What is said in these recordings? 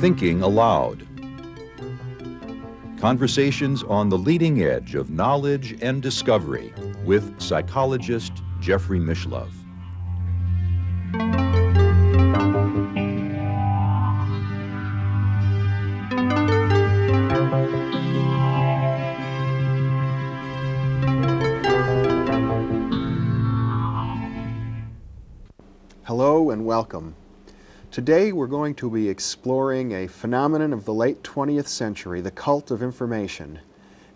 Thinking Allowed. Conversations on the leading edge of knowledge and discovery with psychologist Jeffrey Mishlove. Welcome. Today we're going to be exploring a phenomenon of the late 20th century, the cult of information.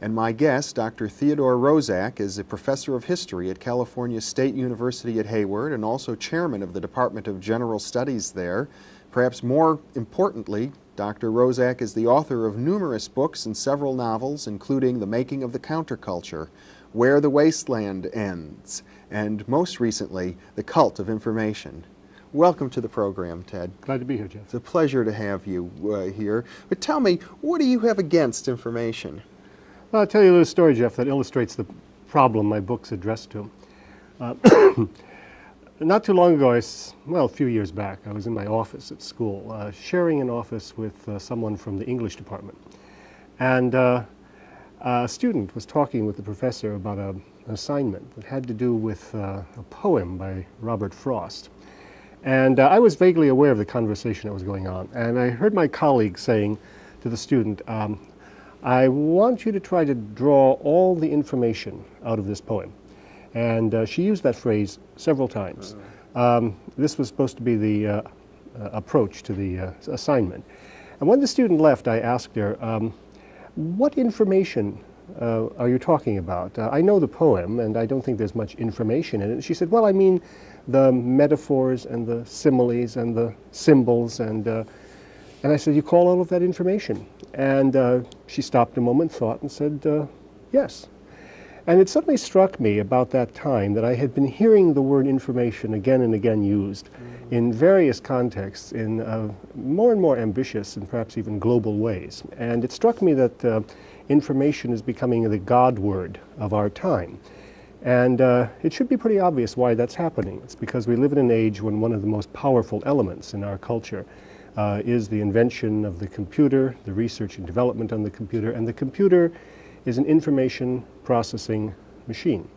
And my guest, Dr. Theodore Roszak, is a professor of history at California State University at Hayward and also chairman of the Department of General Studies there. Perhaps more importantly, Dr. Roszak is the author of numerous books and several novels, including The Making of the Counterculture, Where the Wasteland Ends, and most recently, The Cult of Information. Welcome to the program, Ted. Glad to be here, Jeff. It's a pleasure to have you uh, here. But tell me, what do you have against information? Well, I'll tell you a little story, Jeff, that illustrates the problem my book's addressed to. Uh, not too long ago, I well, a few years back, I was in my office at school, uh, sharing an office with uh, someone from the English department. And uh, a student was talking with the professor about a, an assignment that had to do with uh, a poem by Robert Frost. And uh, I was vaguely aware of the conversation that was going on. And I heard my colleague saying to the student, um, I want you to try to draw all the information out of this poem. And uh, she used that phrase several times. Um, this was supposed to be the uh, uh, approach to the uh, assignment. And when the student left, I asked her, um, What information uh, are you talking about? Uh, I know the poem, and I don't think there's much information in it. She said, Well, I mean the metaphors and the similes and the symbols. And, uh, and I said, You call all of that information? And uh, she stopped a moment, thought, and said, uh, Yes. And it suddenly struck me about that time that I had been hearing the word information again and again used in various contexts in uh, more and more ambitious and perhaps even global ways. And it struck me that uh, information is becoming the God word of our time. And uh, it should be pretty obvious why that's happening. It's because we live in an age when one of the most powerful elements in our culture uh, is the invention of the computer, the research and development on the computer, and the computer is an information processing machine.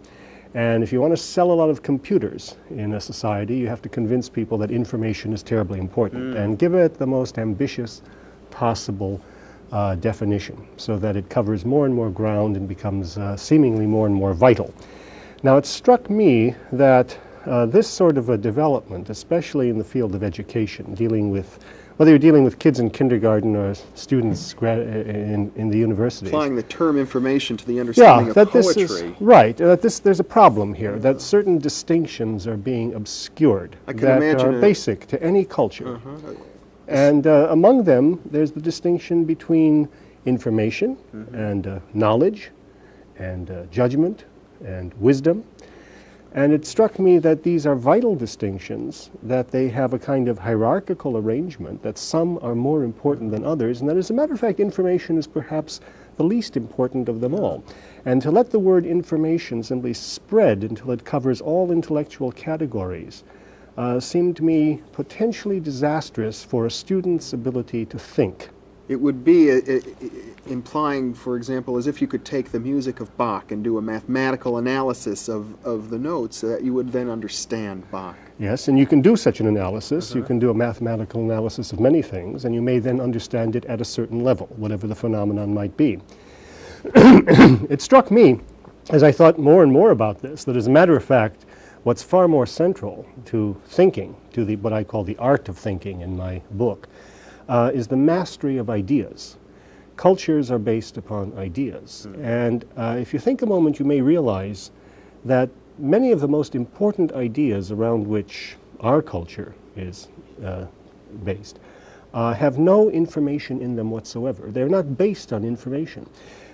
And if you want to sell a lot of computers in a society, you have to convince people that information is terribly important and give it the most ambitious possible uh, definition so that it covers more and more ground and becomes uh, seemingly more and more vital. Now, it struck me that uh, this sort of a development, especially in the field of education, dealing with whether you're dealing with kids in kindergarten or students gra- in, in the university. Applying the term information to the Yeah, understanding of that poetry. this is right. uh, That this there's a problem here. That certain distinctions are being obscured I can that imagine are basic to any culture, Uh-huh. And uh, among them there's the distinction between information Mm-hmm. and uh, knowledge, and uh, judgment and wisdom. And it struck me that these are vital distinctions, that they have a kind of hierarchical arrangement, that some are more important than others, and that as a matter of fact, information is perhaps the least important of them all. And to let the word information simply spread until it covers all intellectual categories uh, seemed to me potentially disastrous for a student's ability to think. It would be uh, uh, implying, for example, as if you could take the music of Bach and do a mathematical analysis of, of the notes so that you would then understand Bach. Yes, and you can do such an analysis. You can do a mathematical analysis of many things, and you may then understand it at a certain level, whatever the phenomenon might be. it struck me, as I thought more and more about this, that as a matter of fact, what's far more central to thinking, to the, what I call the art of thinking in my book, uh, is the mastery of ideas. Cultures are based upon ideas. And uh, if you think a moment, you may realize that many of the most important ideas around which our culture is uh, based uh, have no information in them whatsoever. They're not based on information.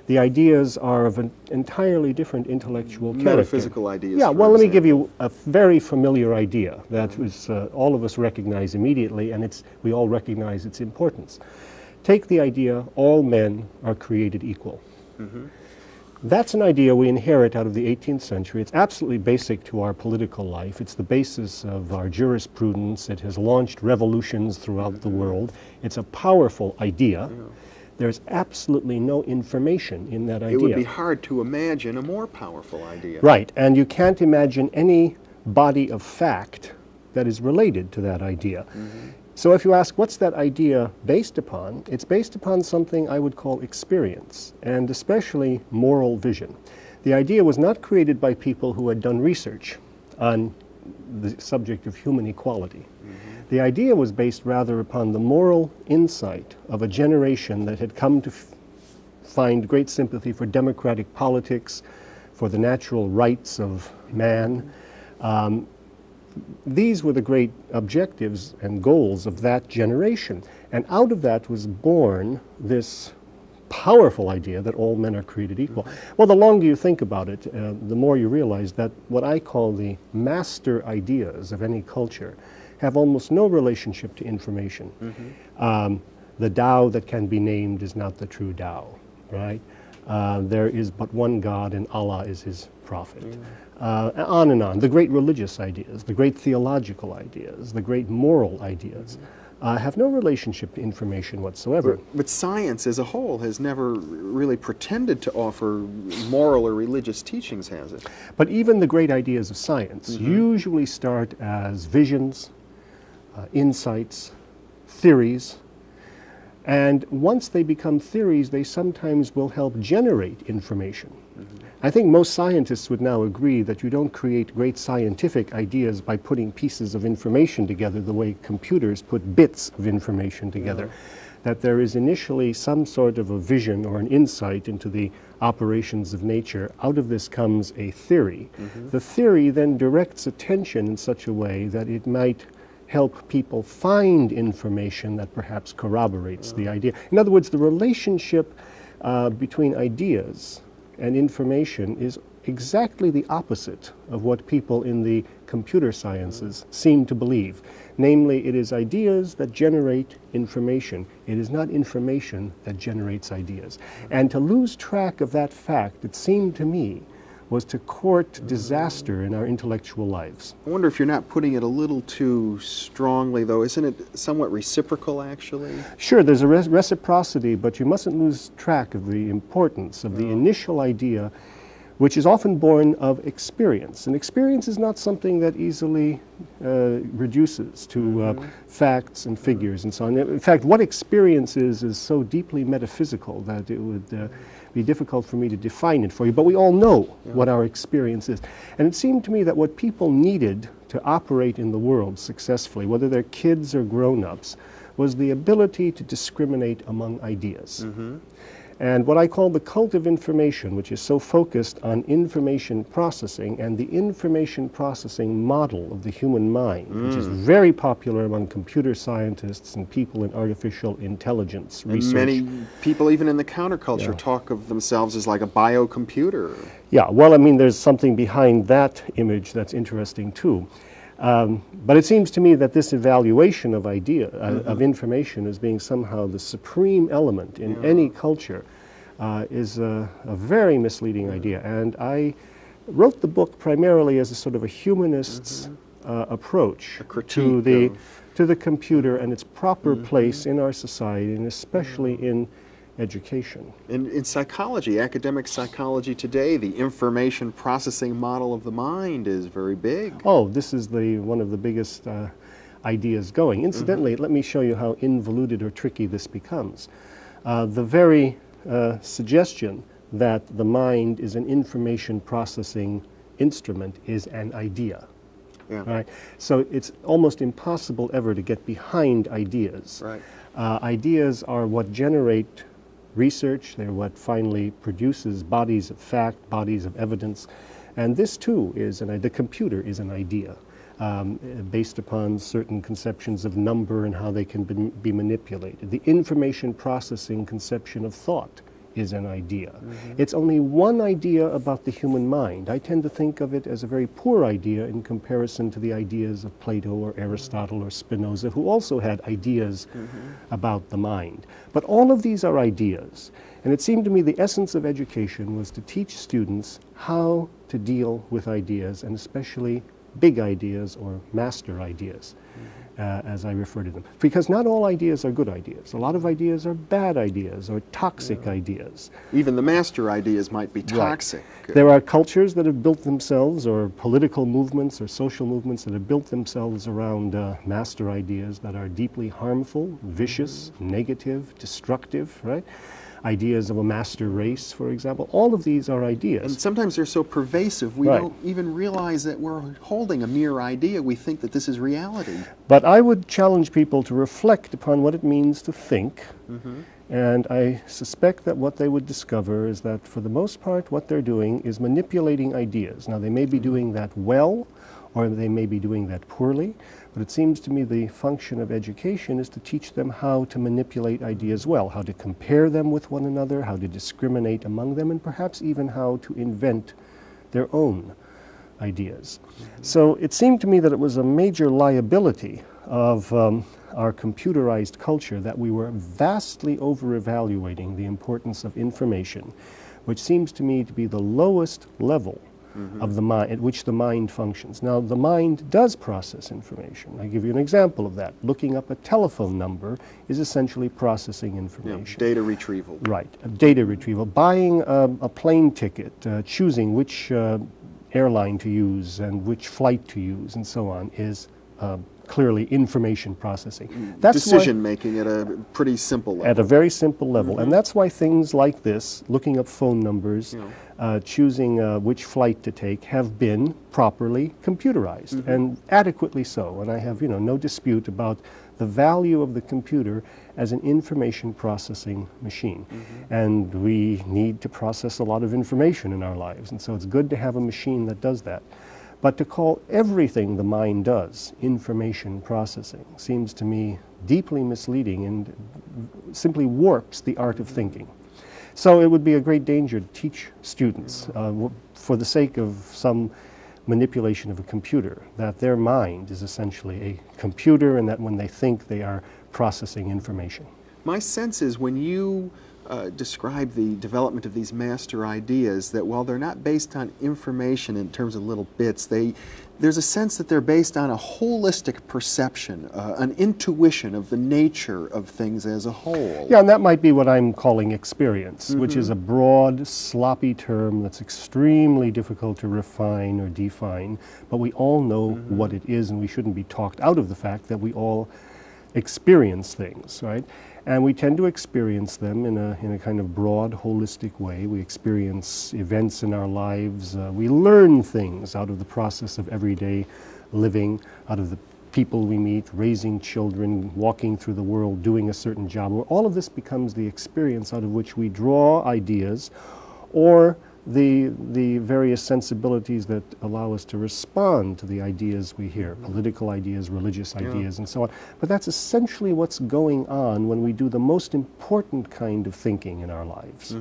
The ideas are of an entirely different intellectual character. Metaphysical ideas, Yeah, well, let me give you a very familiar idea that was, uh, all of us recognize immediately, and it's, we all recognize its importance. Take the idea all men are created equal. That's an idea we inherit out of the 18th century. It's absolutely basic to our political life. It's the basis of our jurisprudence. It has launched revolutions throughout the world. It's a powerful idea. There's absolutely no information in that idea. It would be hard to imagine a more powerful idea. Right, and you can't imagine any body of fact that is related to that idea. Mm-hmm. So if you ask, what's that idea based upon? It's based upon something I would call experience, and especially moral vision. The idea was not created by people who had done research on the subject of human equality. The idea was based rather upon the moral insight of a generation that had come to find great sympathy for democratic politics, for the natural rights of man. Um, these were the great objectives and goals of that generation. And out of that was born this powerful idea that all men are created equal. Well, the longer you think about it, uh, the more you realize that what I call the master ideas of any culture have almost no relationship to information. Um, the Tao that can be named is not the true Tao, right? Uh, there is but one God, and Allah is his prophet. Uh, on and on. The great religious ideas, the great theological ideas, the great moral ideas uh, have no relationship to information whatsoever. But science as a whole has never really pretended to offer moral or religious teachings, has it? But even the great ideas of science usually start as visions, Uh, insights, theories, and once they become theories, they sometimes will help generate information. Mm-hmm. I think most scientists would now agree that you don't create great scientific ideas by putting pieces of information together the way computers put bits of information together. That there is initially some sort of a vision or an insight into the operations of nature. Out of this comes a theory. Mm-hmm. The theory then directs attention in such a way that it might help people find information that perhaps corroborates the idea. In other words, the relationship uh, between ideas and information is exactly the opposite of what people in the computer sciences seem to believe. Namely, it is ideas that generate information. It is not information that generates ideas. And to lose track of that fact, it seemed to me, was to court disaster in our intellectual lives. I wonder if you're not putting it a little too strongly, though. Isn't it somewhat reciprocal, actually? Sure, there's a res- reciprocity, but you mustn't lose track of the importance of the initial idea, which is often born of experience. And experience is not something that easily uh, reduces to uh, facts and figures and so on. In fact, what experience is is so deeply metaphysical that it would uh, be difficult for me to define it for you. But we all know what our experience is. And it seemed to me that what people needed to operate in the world successfully, whether they're kids or grown ups, was the ability to discriminate among ideas. Mm-hmm. And what I call the cult of information, which is so focused on information processing and the information processing model of the human mind, which is mm. very popular among computer scientists and people in artificial intelligence And research. many people, even in the counterculture, Yeah. talk of themselves as like a biocomputer. Yeah, well, I mean, there's something behind that image that's interesting too. Um, but it seems to me that this evaluation of idea, uh, of information, as being somehow the supreme element in any culture, uh, is a, a very misleading idea. And I wrote the book primarily as a sort of a humanist's uh, approach to the of- to the computer and its proper place in our society, and especially in education. In, in psychology, academic psychology today, the information processing model of the mind is very big. Oh, this is the one of the biggest uh, ideas going. Incidentally, let me show you how involuted or tricky this becomes. Uh, the very uh, suggestion that the mind is an information processing instrument is an idea. Yeah. Right? So it's almost impossible ever to get behind ideas. Right. Uh, ideas are what generate research, they're what finally produces bodies of fact, bodies of evidence. And this too is an the computer is an idea um, based upon certain conceptions of number and how they can be, be manipulated. The information processing conception of thought is an idea. Mm-hmm. It's only one idea about the human mind. I tend to think of it as a very poor idea in comparison to the ideas of Plato or mm-hmm. Aristotle or Spinoza, who also had ideas mm-hmm. about the mind. But all of these are ideas. And it seemed to me the essence of education was to teach students how to deal with ideas, and especially big ideas or master ideas, uh, as I refer to them. Because not all ideas are good ideas. A lot of ideas are bad ideas or toxic ideas. Even the master ideas might be toxic. There are cultures that have built themselves, or political movements or social movements that have built themselves around uh, master ideas that are deeply harmful, vicious, negative, destructive, right? Ideas of a master race, for example. All of these are ideas. And sometimes they're so pervasive we Right. don't even realize that we're holding a mere idea. We think that this is reality. But I would challenge people to reflect upon what it means to think. Mm-hmm. And I suspect that what they would discover is that, for the most part, what they're doing is manipulating ideas. Now, they may be mm-hmm. doing that well, or they may be doing that poorly, but it seems to me the function of education is to teach them how to manipulate ideas well, how to compare them with one another, how to discriminate among them, and perhaps even how to invent their own ideas. So it seemed to me that it was a major liability of um, our computerized culture that we were vastly over evaluating the importance of information, which seems to me to be the lowest level of the mind at which the mind functions. Now, the mind does process information. I give you an example of that. Looking up a telephone number is essentially processing information. data retrieval. Right, data retrieval. Buying um, a plane ticket, uh, choosing which uh, airline to use and which flight to use, and so on, is uh, clearly information processing. That's why- Decision making at a pretty simple level. at a very simple level. And that's why things like this, looking up phone numbers, uh, choosing uh, which flight to take, have been properly computerized and adequately so. And I have, you know, no dispute about the value of the computer as an information processing machine. And we need to process a lot of information in our lives. And so it's good to have a machine that does that. But to call everything the mind does information processing seems to me deeply misleading and simply warps the art of thinking. So it would be a great danger to teach students, uh, for the sake of some manipulation of a computer, that their mind is essentially a computer and that when they think they are processing information. My sense is when you uh, describe the development of these master ideas, that while they're not based on information in terms of little bits, they there's a sense that they're based on a holistic perception, uh, an intuition of the nature of things as a whole. Yeah, and that might be what I'm calling experience, which is a broad, sloppy term that's extremely difficult to refine or define. But we all know what it is, and we shouldn't be talked out of the fact that we all experience things, right? And we tend to experience them in a, in a kind of broad, holistic way. We experience events in our lives. Uh, we learn things out of the process of everyday living, out of the people we meet, raising children, walking through the world, doing a certain job. All of this becomes the experience out of which we draw ideas or the, the various sensibilities that allow us to respond to the ideas we hear political ideas, religious ideas, and so on. But that's essentially what's going on when we do the most important kind of thinking in our lives.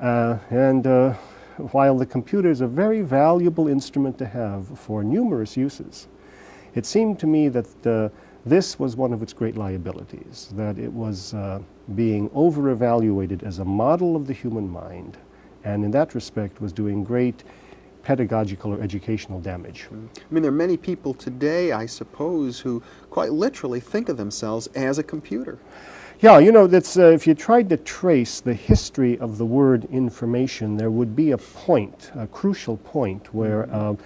Uh, and uh, while the computer is a very valuable instrument to have for numerous uses, it seemed to me that uh, this was one of its great liabilities, that it was uh, being over evaluated as a model of the human mind, and in that respect was doing great pedagogical or educational damage. I mean, there are many people today, I suppose, who quite literally think of themselves as a computer. Yeah, you know, that's, uh, if you tried to trace the history of the word information, there would be a point, a crucial point, where uh,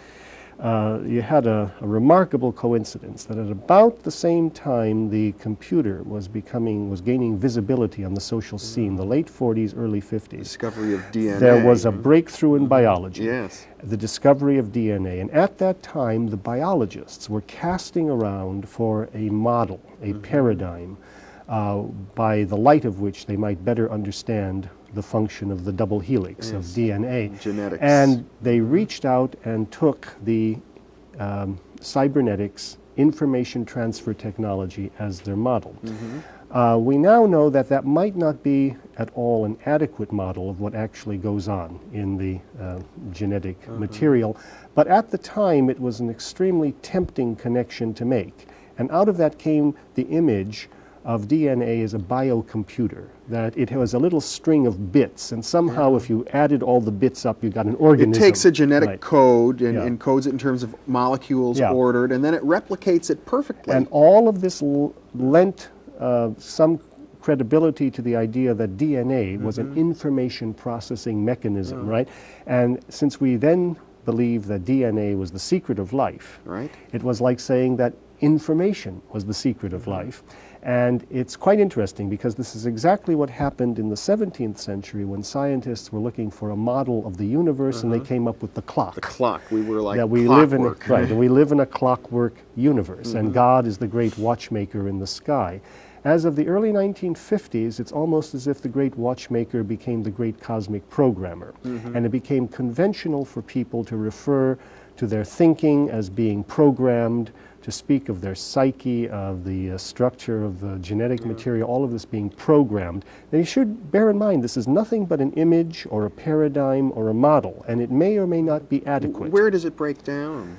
uh, you had a, a remarkable coincidence that at about the same time the computer was becoming, was gaining visibility on the social scene, the late 40s, early 50s, Discovery of DNA. there was a breakthrough in biology Yes. the discovery of DNA. And at that time, the biologists were casting around for a model, a paradigm, uh, by the light of which they might better understand the function of the double helix of DNA. Genetics. And they reached out and took the um, cybernetics information transfer technology as their model. Uh, we now know that that might not be at all an adequate model of what actually goes on in the uh, genetic material, but at the time it was an extremely tempting connection to make. And out of that came the image of DNA as a biocomputer, that it was a little string of bits, and somehow if you added all the bits up, you got an organism. It takes a genetic Right. code and Yeah. encodes it in terms of molecules Yeah. ordered, and then it replicates it perfectly. And all of this l- lent uh, some credibility to the idea that DNA was Mm-hmm. an information processing mechanism, right? And since we then believe that DNA was the secret of life, Right. it was like saying that information was the secret Mm-hmm. of life. And it's quite interesting because this is exactly what happened in the 17th century when scientists were looking for a model of the universe and they came up with the clock Uh-huh. the clock. We were like that we live in a, clockwork. right, we live in a clockwork universe, Mm-hmm. and God is the great watchmaker in the sky. As of the early 1950s, it's almost as if the great watchmaker became the great cosmic programmer, Mm-hmm. and it became conventional for people to refer to their thinking as being programmed, to speak of their psyche, of the uh, structure of the genetic material, all of this being programmed. And you should bear in mind this is nothing but an image or a paradigm or a model, and it may or may not be adequate. Where does it break down?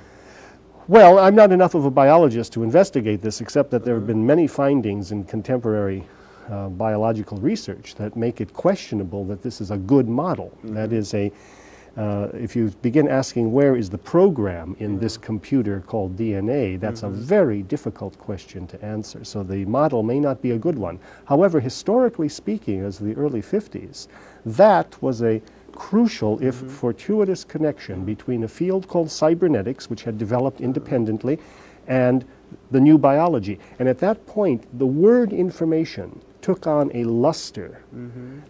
Well, I'm not enough of a biologist to investigate this, except that there have been many findings in contemporary uh, biological research that make it questionable that this is a good model. That is a, uh, if you begin asking where is the program in this mm-hmm. computer called DNA, that's a mm-hmm. very difficult question to answer. So the model may not be a good one. However, historically speaking, as the early 50s, that was a crucial, if mm-hmm. fortuitous, connection between a field called cybernetics, which had developed independently, and the new biology. And at that point, the word information took on a luster,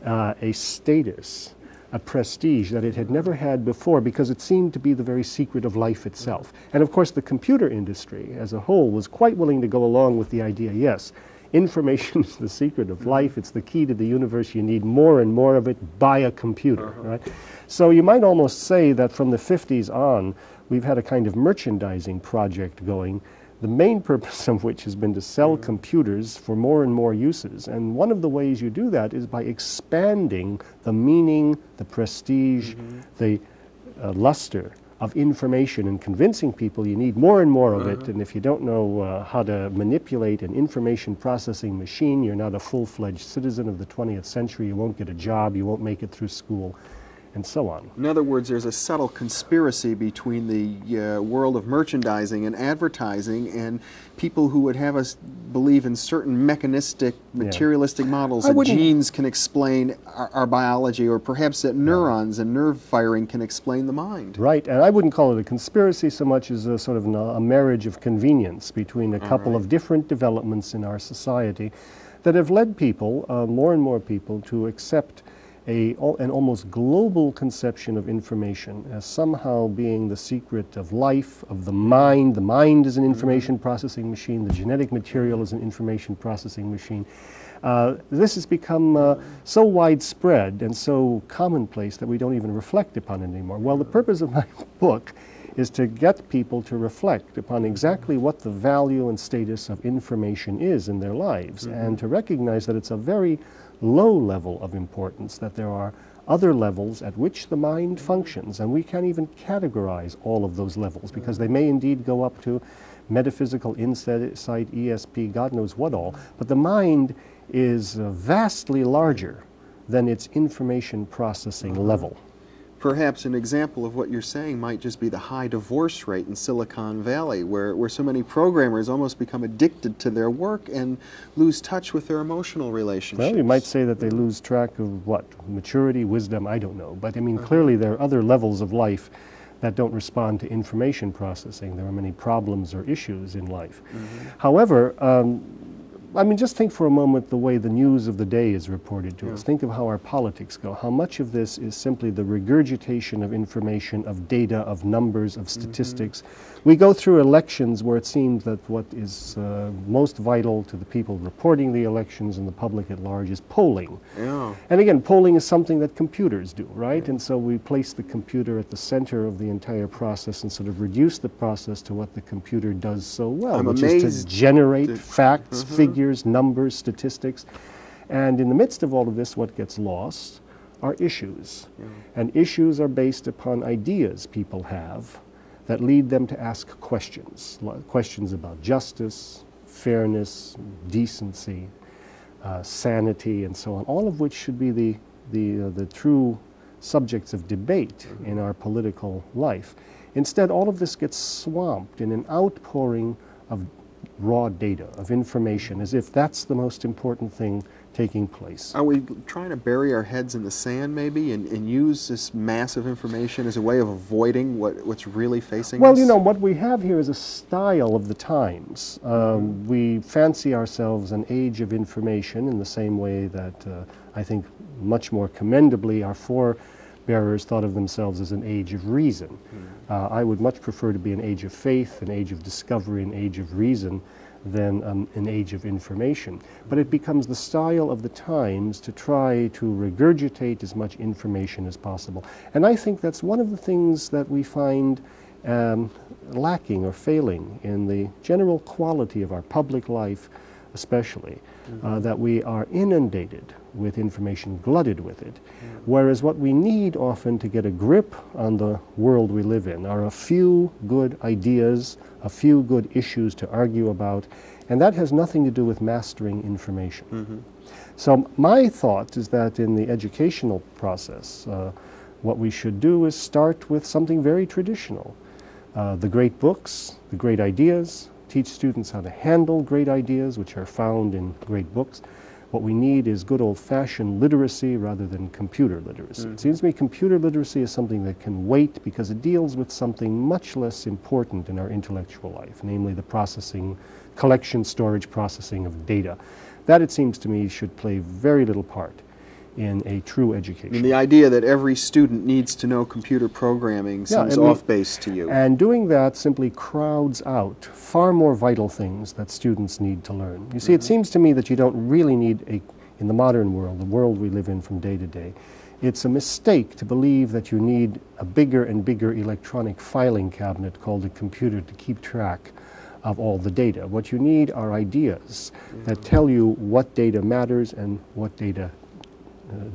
uh, a status, a prestige that it had never had before because it seemed to be the very secret of life itself. And of course, the computer industry as a whole was quite willing to go along with the idea yes, information is the secret of life, it's the key to the universe, you need more and more of it. By a computer, uh-huh. right? So you might almost say that from the 50s on, we've had a kind of merchandising project going the main purpose of which has been to sell computers for more and more uses. And one of the ways you do that is by expanding the meaning, the prestige, the uh, luster of information and convincing people you need more and more of it. And if you don't know uh, how to manipulate an information processing machine, you're not a full fledged citizen of the 20th century. You won't get a job, you won't make it through school, and so on. In other words, there's a subtle conspiracy between the uh, world of merchandising and advertising and people who would have us believe in certain mechanistic, materialistic models I that wouldn't- genes can explain our, our biology, or perhaps that neurons and nerve firing can explain the mind. Right, and I wouldn't call it a conspiracy so much as a sort of an, a marriage of convenience between a couple of different developments in our society that have led people, uh, more and more people, to accept a, an almost global conception of information as somehow being the secret of life, of the mind. The mind is an information processing machine, the genetic material is an information processing machine. Uh, this has become uh, so widespread and so commonplace that we don't even reflect upon it anymore. Well, the purpose of my book is to get people to reflect upon exactly what the value and status of information is in their lives and to recognize that it's a very low level of importance, that there are other levels at which the mind functions, and we can't even categorize all of those levels because they may indeed go up to metaphysical insight, ESP, God knows what all. But the mind is vastly larger than its information processing level. Perhaps an example of what you're saying might just be the high divorce rate in Silicon Valley, where, where so many programmers almost become addicted to their work and lose touch with their emotional relationships. Well, you might say that they lose track of what? Maturity, wisdom, I don't know. But I mean, clearly there are other levels of life that don't respond to information processing. There are many problems or issues in life. However, um, I mean, just think for a moment the way the news of the day is reported to us. Think of how our politics go. How much of this is simply the regurgitation of information, of data, of numbers, of statistics. We go through elections where it seems that what is uh, most vital to the people reporting the elections and the public at large is polling. Yeah. And again, polling is something that computers do, right? And so we place the computer at the center of the entire process and sort of reduce the process to what the computer does so well, I'm which is to generate facts, figures, figures, numbers, statistics. And in the midst of all of this, what gets lost are issues. Yeah. And issues are based upon ideas people have that lead them to ask questions questions about justice, fairness, decency, uh, sanity, and so on, all of which should be the, the, uh, the true subjects of debate mm-hmm. in our political life. Instead, all of this gets swamped in an outpouring of raw data, of information, as if that's the most important thing taking place. Are we trying to bury our heads in the sand, maybe, and, and use this massive information as a way of avoiding what, what's really facing well, us? Well, you know, what we have here is a style of the times. Um. We fancy ourselves an age of information in the same way that uh, I think much more commendably our forebearers thought of themselves as an age of reason. Mm-hmm. Uh, I would much prefer to be an age of faith, an age of discovery, an age of reason than um, an age of information. But it becomes the style of the times to try to regurgitate as much information as possible. And I think that's one of the things that we find um, lacking or failing in the general quality of our public life, especially, mm-hmm. uh, that we are inundated with information, glutted with it. Mm-hmm. Whereas what we need often to get a grip on the world we live in are a few good ideas, a few good issues to argue about, and that has nothing to do with mastering information. Mm-hmm. So, my thought is that in the educational process, uh, what we should do is start with something very traditional. Uh, the great books, the great ideas, teach students how to handle great ideas, which are found in great books. What we need is good old fashioned literacy rather than computer literacy. Mm-hmm. It seems to me computer literacy is something that can wait because it deals with something much less important in our intellectual life, namely the processing, collection, storage, processing of data. That, it seems to me, should play very little part in a true education. And the idea that every student needs to know computer programming seems yeah, off base to you. And doing that simply crowds out far more vital things that students need to learn. You see, mm-hmm. it seems to me that you don't really need a, in the modern world, the world we live in from day to day, it's a mistake to believe that you need a bigger and bigger electronic filing cabinet called a computer to keep track of all the data. What you need are ideas mm-hmm. that tell you what data matters and what data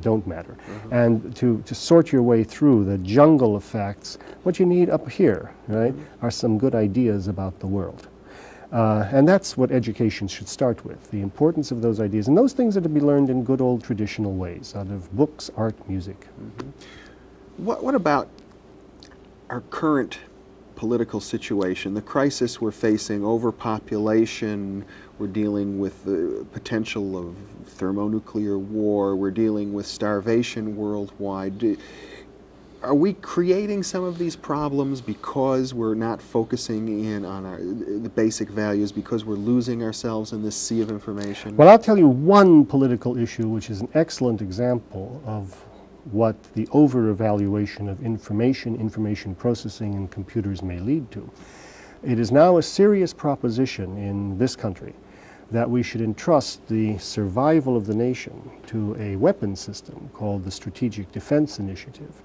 don't matter. Mm-hmm. And to, to sort your way through the jungle of facts, what you need up here, right, are some good ideas about the world. Uh, and that's what education should start with the importance of those ideas. And those things are to be learned in good old traditional ways out of books, art, music. Mm-hmm. What, what about our current political situation, the crisis we're facing, overpopulation, we're dealing with the potential of thermonuclear war, we're dealing with starvation worldwide. Are we creating some of these problems because we're not focusing in on our, the basic values, because we're losing ourselves in this sea of information? Well, I'll tell you one political issue which is an excellent example of what the over-evaluation of information, information processing, and computers may lead to. It is now a serious proposition in this country that we should entrust the survival of the nation to a weapon system called the Strategic Defense Initiative,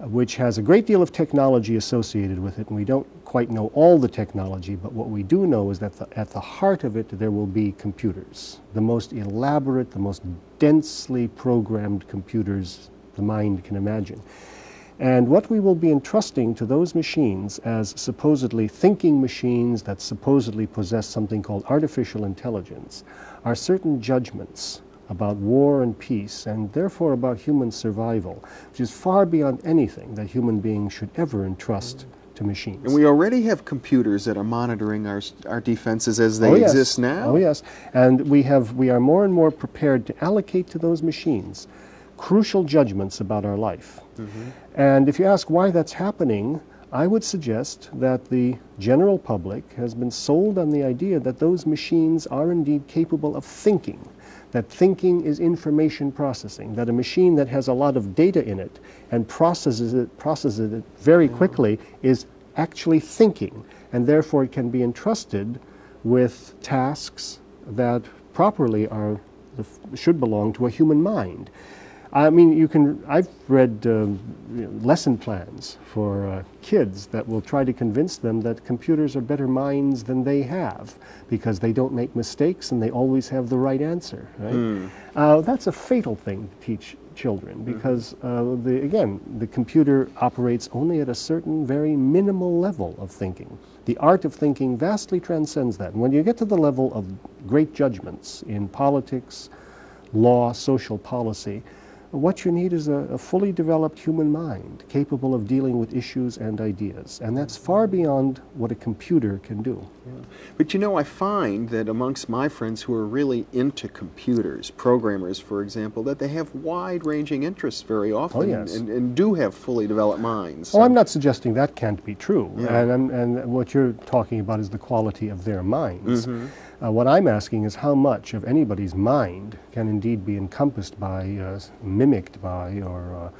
which has a great deal of technology associated with it, and we don't quite know all the technology, but what we do know is that the, at the heart of it there will be computers, the most elaborate, the most densely programmed computers the mind can imagine. And what we will be entrusting to those machines as supposedly thinking machines that supposedly possess something called artificial intelligence are certain judgments about war and peace, and therefore about human survival, which is far beyond anything that human beings should ever entrust to machines. And we already have computers that are monitoring our, our defenses as they oh, yes. exist now. Oh yes, and we have we are more and more prepared to allocate to those machines crucial judgments about our life. Mm-hmm. And if you ask why that's happening, I would suggest that the general public has been sold on the idea that those machines are indeed capable of thinking, that thinking is information processing, that a machine that has a lot of data in it and processes it, processes it very mm-hmm. quickly is actually thinking, and therefore it can be entrusted with tasks that properly are should belong to a human mind. I mean, you can. I've read um, you know, lesson plans for uh, kids that will try to convince them that computers are better minds than they have because they don't make mistakes and they always have the right answer. Right? Uh, that's a fatal thing to teach children because, uh, the, again, the computer operates only at a certain very minimal level of thinking. The art of thinking vastly transcends that. And when you get to the level of great judgments in politics, law, social policy, what you need is a, a, fully developed human mind capable of dealing with issues and ideas. And that's far beyond what a computer can do. Yeah. But you know, I find that amongst my friends who are really into computers, programmers, for example, that they have wide ranging interests very often oh, yes. and, and, do have fully developed minds. So. Oh, I'm not suggesting that can't be true. Yeah. And, and what you're talking about is the quality of their minds. Mm-hmm. Uh, what I'm asking is how much of anybody's mind can indeed be encompassed by, uh, mimicked by, or uh,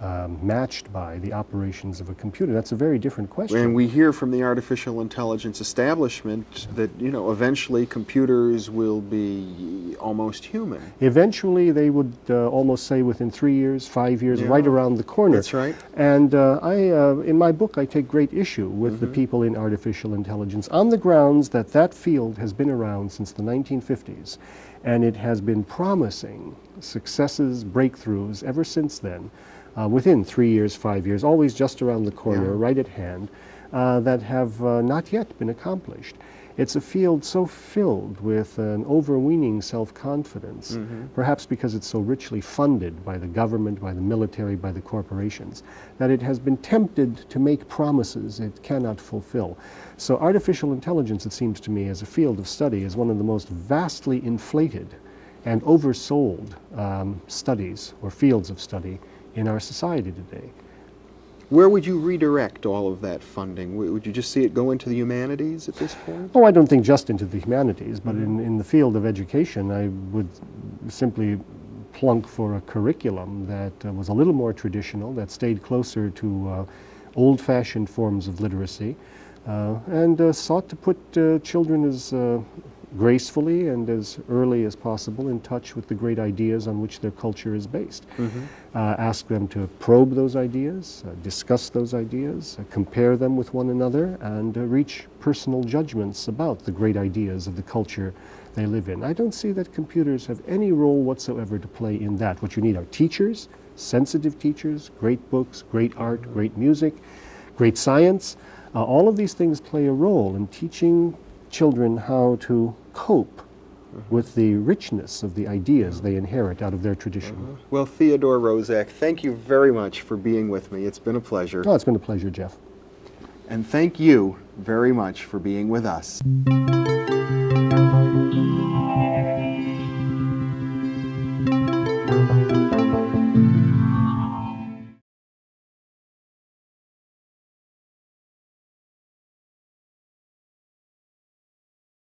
um, matched by the operations of a computer. That's a very different question. And we hear from the artificial intelligence establishment that, you know, eventually computers will be almost human. Eventually, they would uh, almost say within three years, five years, yeah. right around the corner. That's right. And uh, I, uh, in my book, I take great issue with mm-hmm. the people in artificial intelligence on the grounds that that field has been around since the 1950s. And it has been promising successes, breakthroughs ever since then uh, within three years, five years, always just around the corner, yeah. right at hand, uh, that have uh, not yet been accomplished. It's a field so filled with an overweening self confidence, mm-hmm. perhaps because it's so richly funded by the government, by the military, by the corporations, that it has been tempted to make promises it cannot fulfill. So, artificial intelligence, it seems to me, as a field of study, is one of the most vastly inflated and oversold um, studies or fields of study in our society today. Where would you redirect all of that funding? Would you just see it go into the humanities at this point? Oh, I don't think just into the humanities, but mm-hmm. in, in the field of education, I would simply plunk for a curriculum that uh, was a little more traditional, that stayed closer to uh, old fashioned forms of literacy, uh, and uh, sought to put uh, children as uh, gracefully and as early as possible in touch with the great ideas on which their culture is based. Mm-hmm. Uh, ask them to probe those ideas, uh, discuss those ideas, uh, compare them with one another, and uh, reach personal judgments about the great ideas of the culture they live in. I don't see that computers have any role whatsoever to play in that. What you need are teachers, sensitive teachers, great books, great art, great music, great science. Uh, all of these things play a role in teaching children how to cope with the richness of the ideas they inherit out of their tradition. Uh-huh. Well, Theodore Roszak, thank you very much for being with me. It's been a pleasure. Oh, it's been a pleasure, Jeff. And thank you very much for being with us.